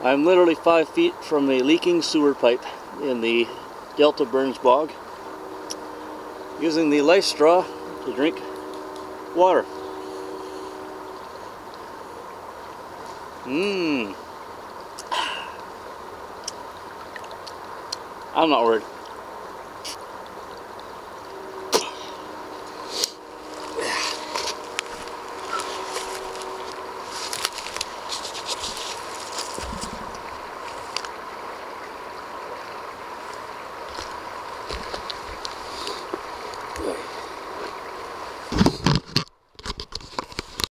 I'm literally five feet from a leaking sewer pipe in the Delta Burns Bog using the LifeStraw to drink water. Mmm. I'm not worried.